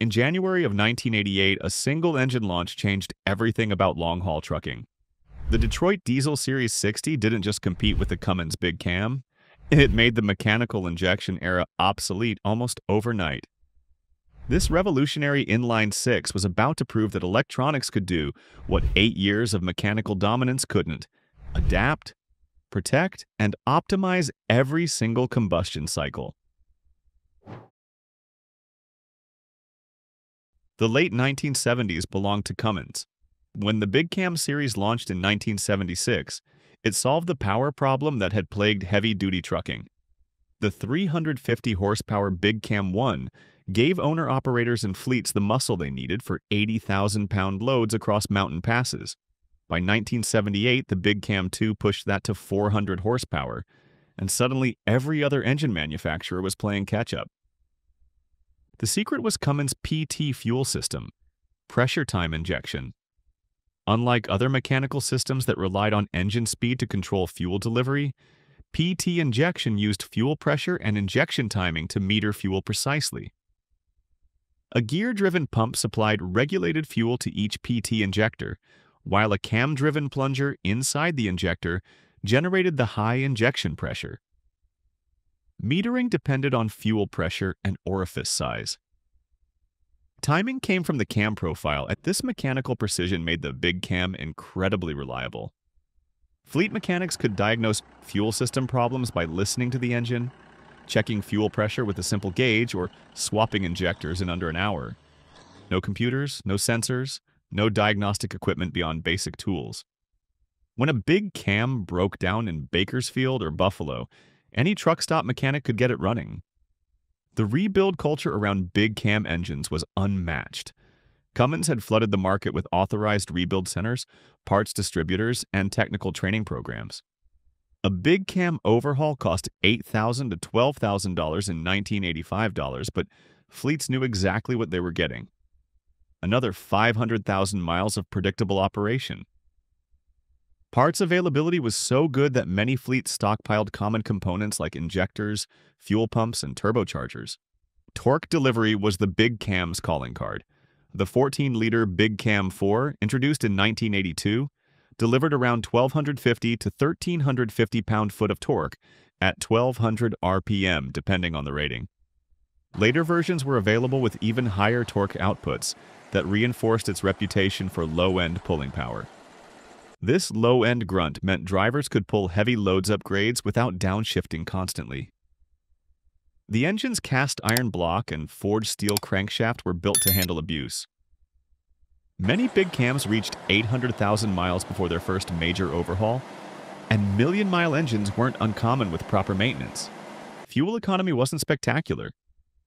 In January of 1988, a single engine launch changed everything about long haul trucking. The Detroit Diesel Series 60 didn't just compete with the Cummins Big Cam, it made the mechanical injection era obsolete almost overnight. This revolutionary inline six was about to prove that electronics could do what eight years of mechanical dominance couldn't adapt, protect, and optimize every single combustion cycle. The late 1970s belonged to Cummins. When the Big Cam series launched in 1976, it solved the power problem that had plagued heavy-duty trucking. The 350 horsepower Big Cam 1 gave owner-operators and fleets the muscle they needed for 80,000-pound loads across mountain passes. By 1978, the Big Cam 2 pushed that to 400 horsepower, and suddenly every other engine manufacturer was playing catch-up. The secret was Cummins' PT fuel system, pressure time injection. Unlike other mechanical systems that relied on engine speed to control fuel delivery, PT injection used fuel pressure and injection timing to meter fuel precisely. A gear-driven pump supplied regulated fuel to each PT injector, while a cam-driven plunger inside the injector generated the high injection pressure. Metering depended on fuel pressure and orifice size. Timing came from the cam profile, and this mechanical precision made the big cam incredibly reliable. Fleet mechanics could diagnose fuel system problems by listening to the engine, checking fuel pressure with a simple gauge, or swapping injectors in under an hour. No computers, no sensors, no diagnostic equipment beyond basic tools. When a big cam broke down in Bakersfield or Buffalo, any truck stop mechanic could get it running. The rebuild culture around big cam engines was unmatched. Cummins had flooded the market with authorized rebuild centers, parts distributors, and technical training programs. A big cam overhaul cost $8,000 to $12,000 in 1985 dollars, but fleets knew exactly what they were getting. Another 500,000 miles of predictable operation. Parts availability was so good that many fleets stockpiled common components like injectors, fuel pumps, and turbochargers. Torque delivery was the Big Cam's calling card. The 14-liter Big Cam 4, introduced in 1982, delivered around 1,250 to 1,350 pound-foot of torque at 1,200 RPM, depending on the rating. Later versions were available with even higher torque outputs that reinforced its reputation for low-end pulling power. This low-end grunt meant drivers could pull heavy loads up grades without downshifting constantly. The engine's cast iron block and forged steel crankshaft were built to handle abuse. Many big cams reached 800,000 miles before their first major overhaul, and million-mile engines weren't uncommon with proper maintenance. Fuel economy wasn't spectacular.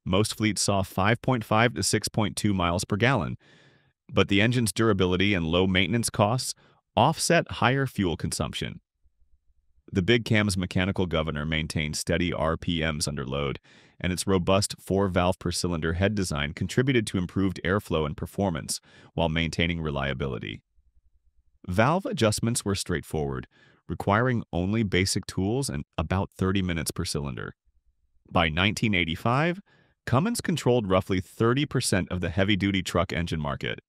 Most fleets saw 5.5 to 6.2 miles per gallon, but the engine's durability and low maintenance costs offset higher fuel consumption. The Big Cam's mechanical governor maintained steady RPMs under load, and its robust four-valve per cylinder head design contributed to improved airflow and performance while maintaining reliability. Valve adjustments were straightforward, requiring only basic tools and about 30 minutes per cylinder. By 1985, Cummins controlled roughly 30% of the heavy-duty truck engine market.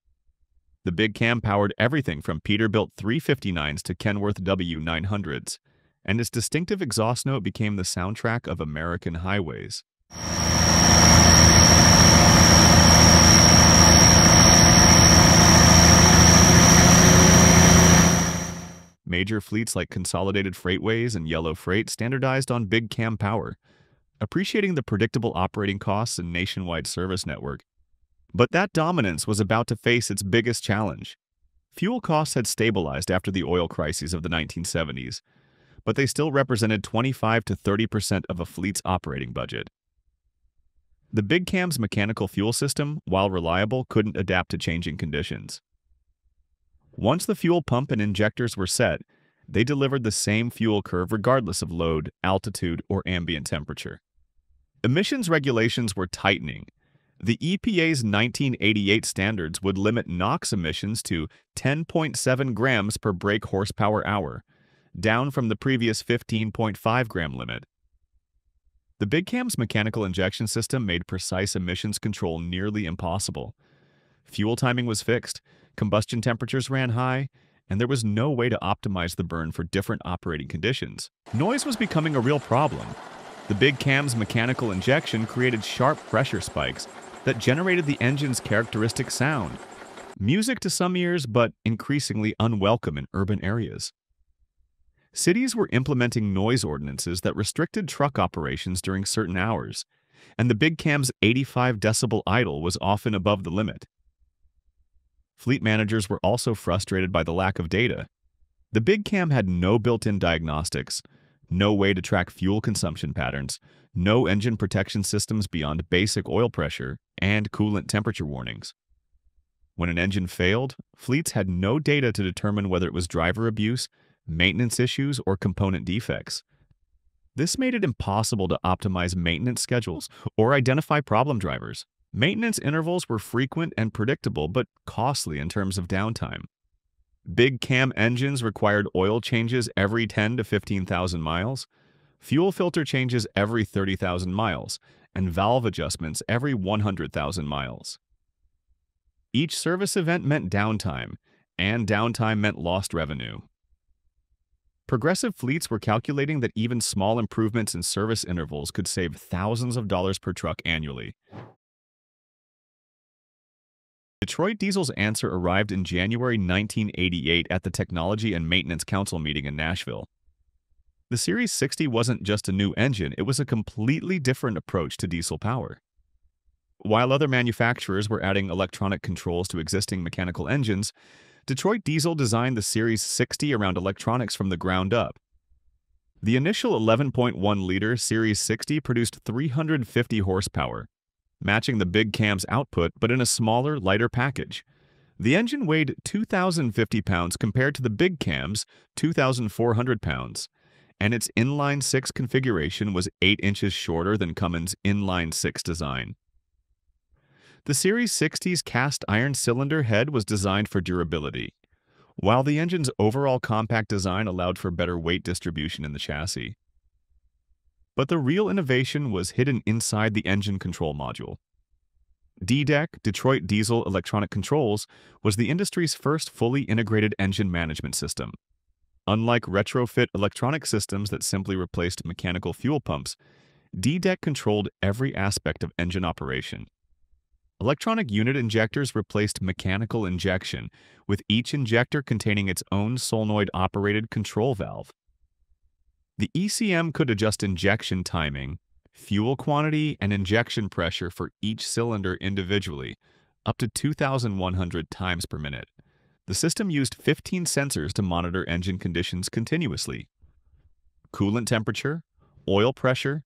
The Big Cam powered everything from Peterbilt 359s to Kenworth W900s, and its distinctive exhaust note became the soundtrack of American highways. Major fleets like Consolidated Freightways and Yellow Freight standardized on Big Cam power, appreciating the predictable operating costs and nationwide service network but that dominance was about to face its biggest challenge. Fuel costs had stabilized after the oil crises of the 1970s, but they still represented 25 to 30% of a fleet's operating budget. The Big Cam's mechanical fuel system, while reliable, couldn't adapt to changing conditions. Once the fuel pump and injectors were set, they delivered the same fuel curve regardless of load, altitude, or ambient temperature. Emissions regulations were tightening, the EPA's 1988 standards would limit NOx emissions to 10.7 grams per brake horsepower hour, down from the previous 15.5 gram limit. The Big Cam's mechanical injection system made precise emissions control nearly impossible. Fuel timing was fixed, combustion temperatures ran high, and there was no way to optimize the burn for different operating conditions. Noise was becoming a real problem. The Big Cam's mechanical injection created sharp pressure spikes that generated the engine's characteristic sound. Music to some ears, but increasingly unwelcome in urban areas. Cities were implementing noise ordinances that restricted truck operations during certain hours, and the Big Cam's 85 decibel idle was often above the limit. Fleet managers were also frustrated by the lack of data. The Big Cam had no built-in diagnostics, no way to track fuel consumption patterns, no engine protection systems beyond basic oil pressure, and coolant temperature warnings. When an engine failed, fleets had no data to determine whether it was driver abuse, maintenance issues, or component defects. This made it impossible to optimize maintenance schedules or identify problem drivers. Maintenance intervals were frequent and predictable, but costly in terms of downtime. Big cam engines required oil changes every 10 to 15,000 miles, fuel filter changes every 30,000 miles, and valve adjustments every 100,000 miles. Each service event meant downtime, and downtime meant lost revenue. Progressive fleets were calculating that even small improvements in service intervals could save thousands of dollars per truck annually. Detroit Diesel's answer arrived in January 1988 at the Technology and Maintenance Council meeting in Nashville. The Series 60 wasn't just a new engine, it was a completely different approach to diesel power. While other manufacturers were adding electronic controls to existing mechanical engines, Detroit Diesel designed the Series 60 around electronics from the ground up. The initial 11.1-liter Series 60 produced 350 horsepower, matching the Big Cam's output but in a smaller, lighter package. The engine weighed 2,050 pounds compared to the Big Cam's 2,400 pounds, and its inline-six configuration was 8 inches shorter than Cummins' inline-six design. The Series 60's cast iron cylinder head was designed for durability, while the engine's overall compact design allowed for better weight distribution in the chassis. But the real innovation was hidden inside the engine control module. DDEC, Detroit Diesel Electronic Controls, was the industry's first fully integrated engine management system. Unlike retrofit electronic systems that simply replaced mechanical fuel pumps, DDEC controlled every aspect of engine operation, Electronic unit injectors replaced mechanical injection, with each injector containing its own solenoid-operated control valve. The ECM could adjust injection timing, fuel quantity, and injection pressure for each cylinder individually, up to 2,100 times per minute. The system used 15 sensors to monitor engine conditions continuously. Coolant temperature, oil pressure,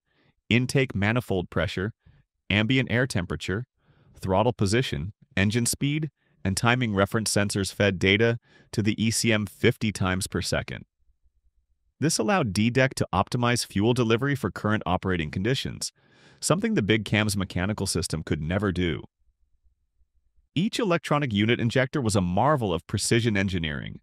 intake manifold pressure, ambient air temperature, throttle position, engine speed, and timing reference sensors fed data to the ECM 50 times per second. This allowed DDEC to optimize fuel delivery for current operating conditions, something the Big Cam's mechanical system could never do. Each electronic unit injector was a marvel of precision engineering.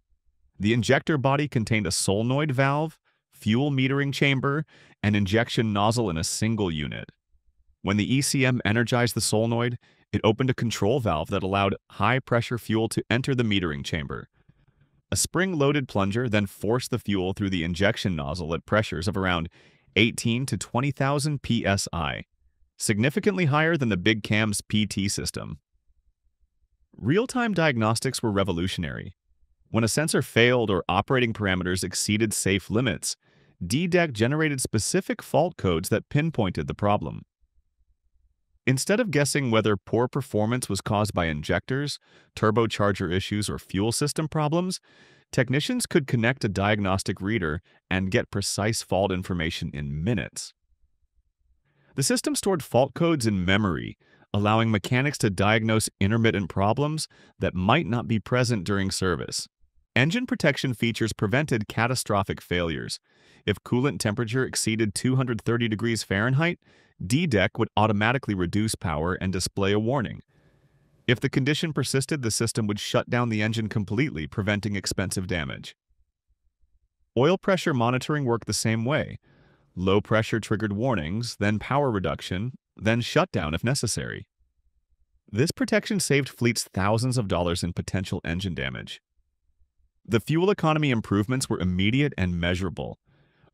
The injector body contained a solenoid valve, fuel metering chamber, and injection nozzle in a single unit. When the ECM energized the solenoid, it opened a control valve that allowed high-pressure fuel to enter the metering chamber. A spring-loaded plunger then forced the fuel through the injection nozzle at pressures of around 18 to 20,000 psi, significantly higher than the Big Cam's PT system. Real-time diagnostics were revolutionary. When a sensor failed or operating parameters exceeded safe limits, DDEC generated specific fault codes that pinpointed the problem. Instead of guessing whether poor performance was caused by injectors, turbocharger issues, or fuel system problems, technicians could connect a diagnostic reader and get precise fault information in minutes. The system stored fault codes in memory, allowing mechanics to diagnose intermittent problems that might not be present during service. Engine protection features prevented catastrophic failures. If coolant temperature exceeded 230 degrees Fahrenheit, DDEC would automatically reduce power and display a warning. If the condition persisted, the system would shut down the engine completely, preventing expensive damage. Oil pressure monitoring worked the same way. Low pressure triggered warnings, then power reduction, then shutdown if necessary. This protection saved fleets thousands of dollars in potential engine damage. The fuel economy improvements were immediate and measurable.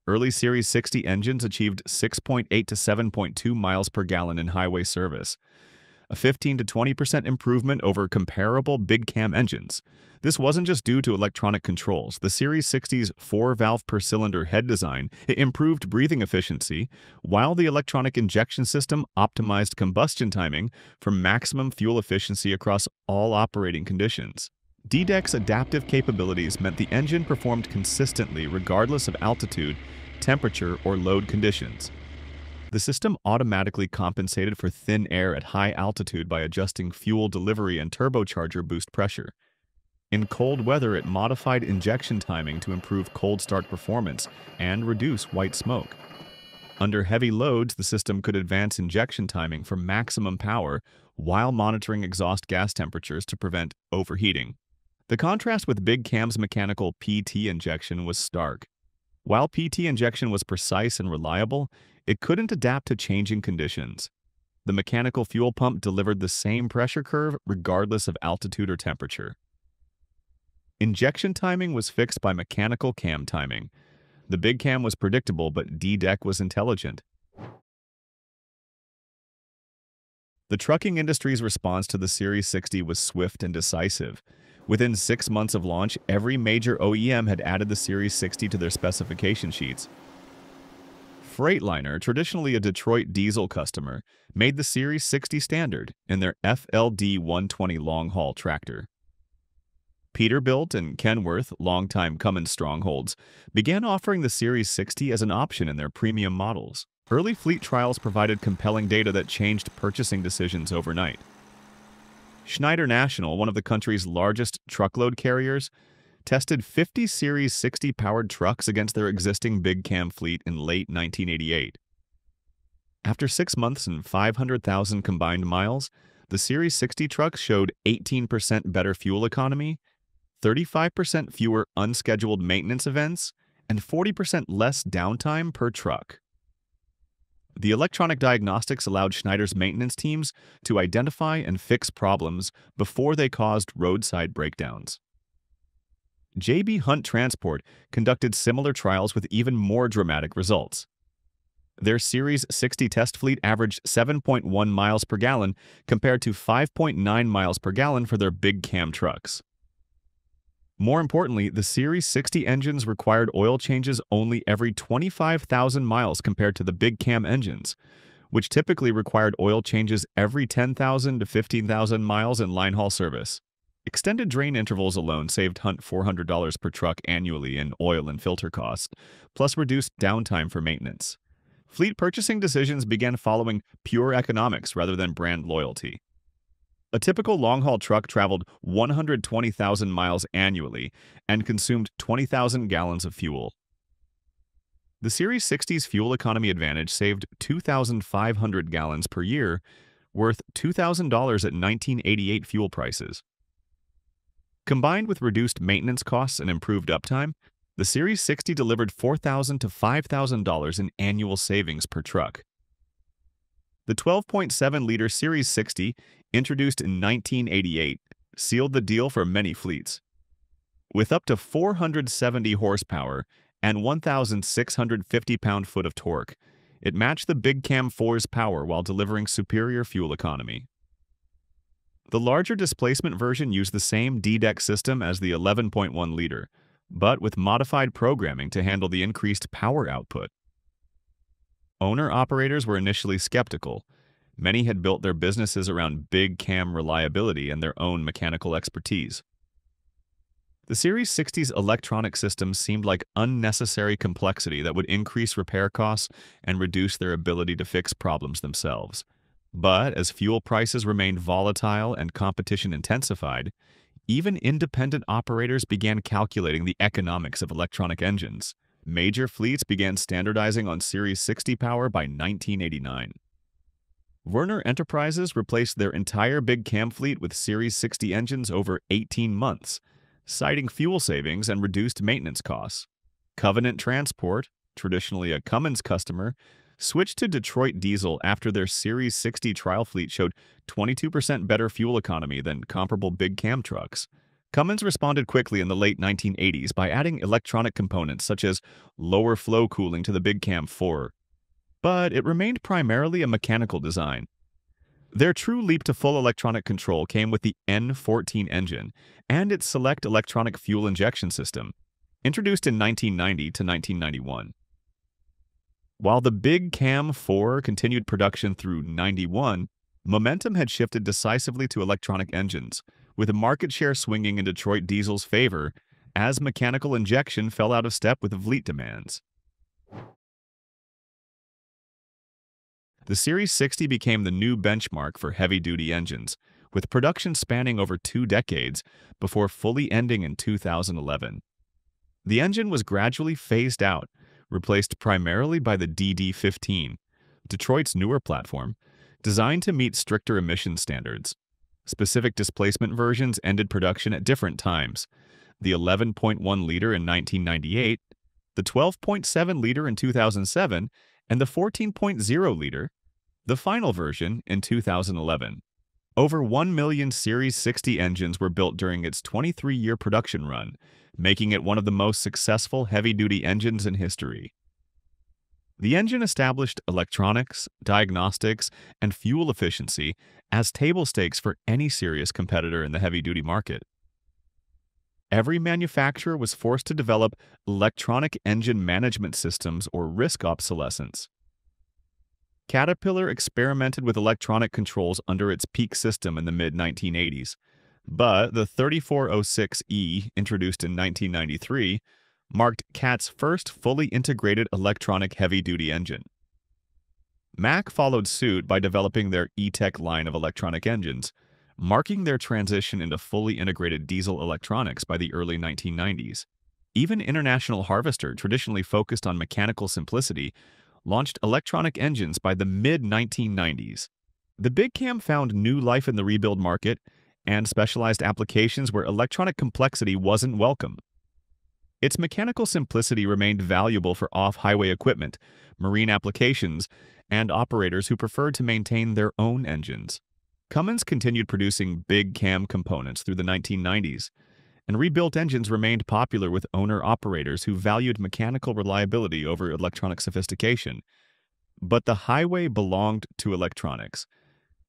Early Series 60 engines achieved 6.8 to 7.2 miles per gallon in highway service, a 15 to 20% improvement over comparable big cam engines. This wasn't just due to electronic controls. The Series 60's four-valve per cylinder head design improved breathing efficiency, while the electronic injection system optimized combustion timing for maximum fuel efficiency across all operating conditions. DDEC's adaptive capabilities meant the engine performed consistently regardless of altitude, temperature, or load conditions. The system automatically compensated for thin air at high altitude by adjusting fuel delivery and turbocharger boost pressure. In cold weather, it modified injection timing to improve cold start performance and reduce white smoke. Under heavy loads, the system could advance injection timing for maximum power while monitoring exhaust gas temperatures to prevent overheating. The contrast with Big Cam's mechanical PT injection was stark. While PT injection was precise and reliable, it couldn't adapt to changing conditions. The mechanical fuel pump delivered the same pressure curve regardless of altitude or temperature. Injection timing was fixed by mechanical cam timing. The big cam was predictable, but DDEC was intelligent. The trucking industry's response to the Series 60 was swift and decisive. Within six months of launch, every major OEM had added the Series 60 to their specification sheets. Freightliner, traditionally a Detroit diesel customer, made the Series 60 standard in their FLD 120 long-haul tractor. Peterbilt and Kenworth, longtime Cummins strongholds, began offering the Series 60 as an option in their premium models. Early fleet trials provided compelling data that changed purchasing decisions overnight. Schneider National, one of the country's largest truckload carriers, tested 50 Series 60 powered trucks against their existing big cam fleet in late 1988. After six months and 500,000 combined miles, the Series 60 trucks showed 18% better fuel economy, 35% fewer unscheduled maintenance events, and 40% less downtime per truck. The electronic diagnostics allowed Schneider's maintenance teams to identify and fix problems before they caused roadside breakdowns. J.B. Hunt Transport conducted similar trials with even more dramatic results. Their Series 60 test fleet averaged 7.1 miles per gallon compared to 5.9 miles per gallon for their big cam trucks. More importantly, the Series 60 engines required oil changes only every 25,000 miles compared to the big cam engines, which typically required oil changes every 10,000 to 15,000 miles in line haul service. Extended drain intervals alone saved Hunt $400 per truck annually in oil and filter costs, plus reduced downtime for maintenance. Fleet purchasing decisions began following pure economics rather than brand loyalty. A typical long-haul truck traveled 120,000 miles annually and consumed 20,000 gallons of fuel. The Series 60's fuel economy advantage saved 2,500 gallons per year, worth $2,000 at 1988 fuel prices. Combined with reduced maintenance costs and improved uptime, the Series 60 delivered 4,000 to $5,000 in annual savings per truck. The 12.7-liter Series 60, introduced in 1988, sealed the deal for many fleets. With up to 470 horsepower and 1,650 pound-foot of torque, it matched the Big Cam 4's power while delivering superior fuel economy. The larger displacement version used the same DDEC system as the 11.1 liter, but with modified programming to handle the increased power output. Owner-operators were initially skeptical. Many had built their businesses around big cam reliability and their own mechanical expertise. The Series 60's electronic systems seemed like unnecessary complexity that would increase repair costs and reduce their ability to fix problems themselves. But as fuel prices remained volatile and competition intensified, even independent operators began calculating the economics of electronic engines. Major fleets began standardizing on Series 60 power by 1989. Werner Enterprises replaced their entire big cam fleet with Series 60 engines over 18 months, citing fuel savings and reduced maintenance costs. Covenant Transport, traditionally a Cummins customer, switched to Detroit diesel after their Series 60 trial fleet showed 22% better fuel economy than comparable big cam trucks. Cummins responded quickly in the late 1980s by adding electronic components such as lower flow cooling to the Big Cam 4, but it remained primarily a mechanical design. Their true leap to full electronic control came with the N14 engine and its Celect electronic fuel injection system, introduced in 1990 to 1991. While the Big Cam 4 continued production through 91, momentum had shifted decisively to electronic engines, with a market share swinging in Detroit Diesel's favor as mechanical injection fell out of step with fleet demands. The Series 60 became the new benchmark for heavy-duty engines, with production spanning over two decades before fully ending in 2011. The engine was gradually phased out replaced primarily by the DD15, Detroit's newer platform, designed to meet stricter emission standards. Specific displacement versions ended production at different times, the 11.1 liter in 1998, the 12.7 liter in 2007, and the 14.0 liter, the final version, in 2011. Over 1 million Series 60 engines were built during its 23-year production run, making it one of the most successful heavy-duty engines in history. The engine established electronics, diagnostics, and fuel efficiency as table stakes for any serious competitor in the heavy-duty market. Every manufacturer was forced to develop electronic engine management systems or risk obsolescence. Caterpillar experimented with electronic controls under its PEEC system in the mid-1980s, but the 3406E, introduced in 1993, marked CAT's first fully integrated electronic heavy-duty engine. Mack followed suit by developing their E-Tech line of electronic engines, marking their transition into fully integrated diesel electronics by the early 1990s. Even International Harvester, traditionally focused on mechanical simplicity, launched electronic engines by the mid-1990s. The Big Cam found new life in the rebuild market and specialized applications where electronic complexity wasn't welcome. Its mechanical simplicity remained valuable for off-highway equipment, marine applications, and operators who preferred to maintain their own engines. Cummins continued producing big cam components through the 1990s, and rebuilt engines remained popular with owner-operators who valued mechanical reliability over electronic sophistication. But the highway belonged to electronics,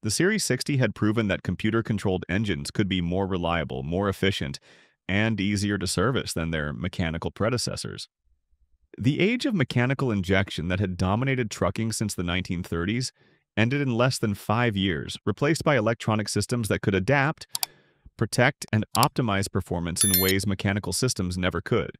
the Series 60 had proven that computer-controlled engines could be more reliable, more efficient, and easier to service than their mechanical predecessors. The age of mechanical injection that had dominated trucking since the 1930s ended in less than five years, replaced by electronic systems that could adapt, protect, and optimize performance in ways mechanical systems never could.